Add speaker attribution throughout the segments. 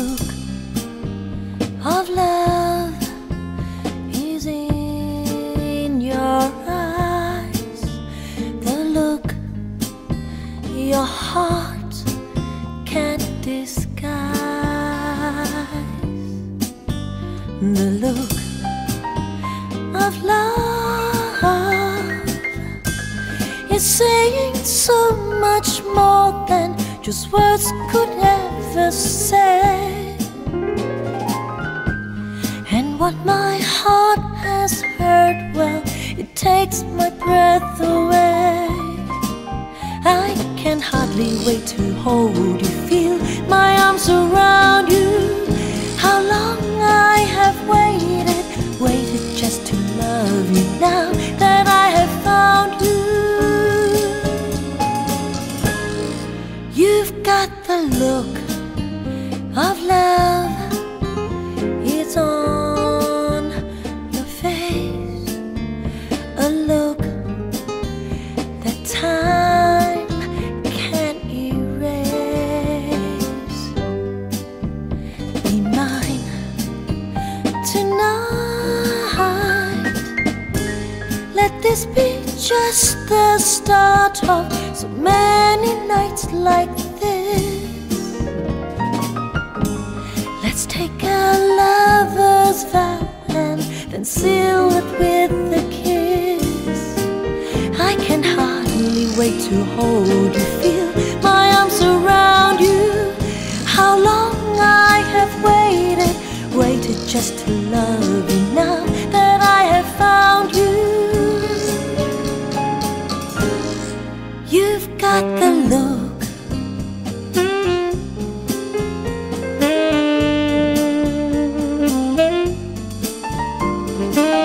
Speaker 1: book of love is in your eyes. The look your heart can't disguise. The look of love is saying so much more than just words could ever say. Takes my breath away. I can hardly wait to hold you, feel my arms around this be just the start of so many nights like this. Let's take a lover's vow and then seal it with a kiss. I can hardly wait to hold you, feel my arms around you. How long I have waited, waited just to love you now Música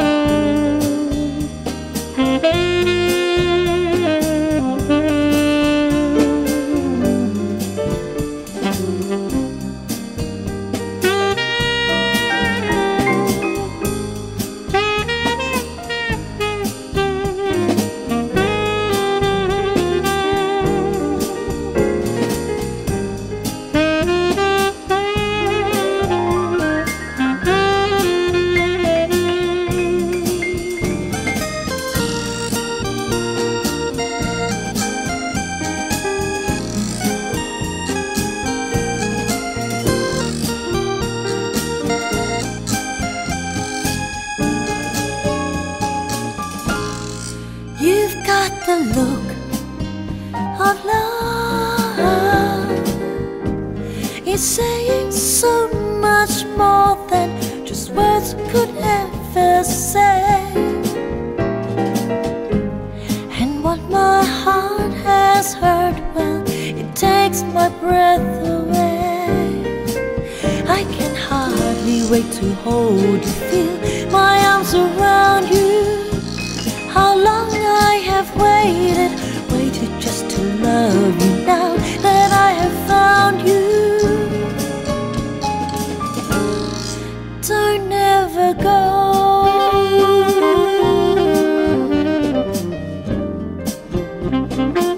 Speaker 1: got the look of love. It's saying so much more than just words could ever say. And what my heart has heard, well, it takes my breath away. I can hardly wait to hold you, feel my arms around have waited, waited just to love you now that I have found you. Don't ever go. Mm -hmm.